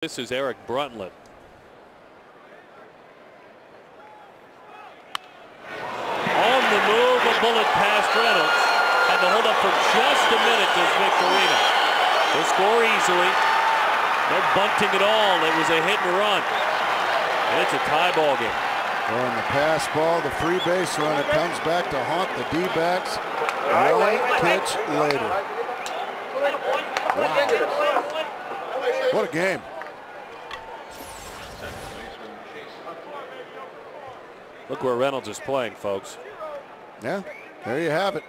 This is Eric Bruntlett. On the move, a bullet past Reynolds. Had to hold up for just a minute, does Victorino. He'll score easily. No bunting at all. It was a hit and run. And it's a tie ball game. On the pass ball, the free base run, it comes back to haunt the D-backs. One pitch later. Wow. What a game. Look where Reynolds is playing, folks. Yeah, there you have it.